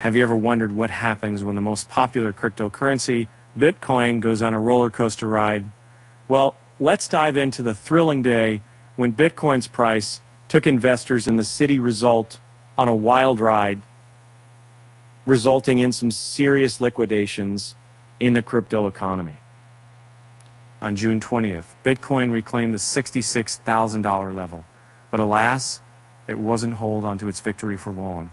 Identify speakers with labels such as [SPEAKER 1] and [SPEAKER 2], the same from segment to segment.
[SPEAKER 1] Have you ever wondered what happens when the most popular cryptocurrency, Bitcoin, goes on a roller coaster ride? Well, let's dive into the thrilling day when Bitcoin's price took investors in the city result on a wild ride, resulting in some serious liquidations in the crypto economy. On June 20th, Bitcoin reclaimed the $66,000 level, but alas, it wasn't hold onto its victory for long.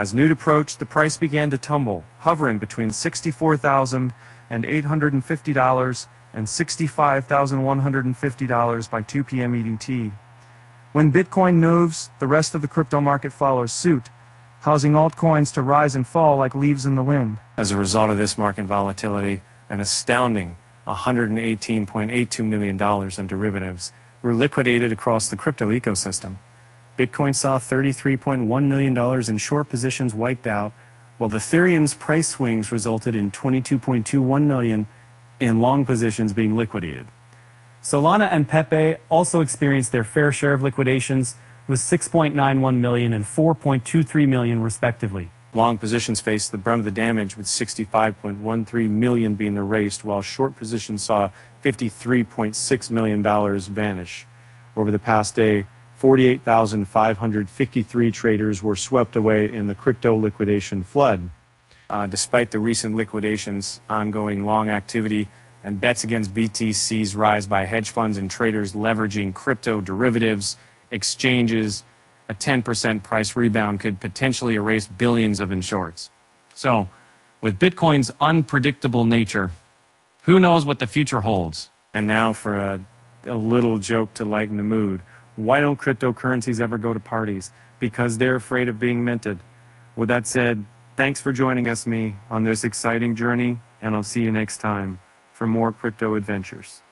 [SPEAKER 1] As noon approached, the price began to tumble, hovering between $64,850 and $65,150 by 2 p.m. EDT. When Bitcoin moves, the rest of the crypto market follows suit, causing altcoins to rise and fall like leaves in the wind. As a result of this market volatility, an astounding $118.82 million in derivatives were liquidated across the crypto ecosystem. Bitcoin saw $33.1 million in short positions wiped out, while the Ethereum's price swings resulted in 22.21 million in long positions being liquidated. Solana and Pepe also experienced their fair share of liquidations with 6.91 million and 4.23 million respectively. Long positions faced the brunt of the damage with 65.13 million being erased, while short positions saw $53.6 million vanish. Over the past day, 48,553 traders were swept away in the crypto liquidation flood. Uh, despite the recent liquidations, ongoing long activity, and bets against BTC's rise by hedge funds and traders leveraging crypto derivatives, exchanges, a 10% price rebound could potentially erase billions of in shorts. So, with Bitcoin's unpredictable nature, who knows what the future holds? And now for a, a little joke to lighten the mood. Why don't cryptocurrencies ever go to parties? Because they're afraid of being minted. With that said, thanks for joining us, me, on this exciting journey, and I'll see you next time for more crypto adventures.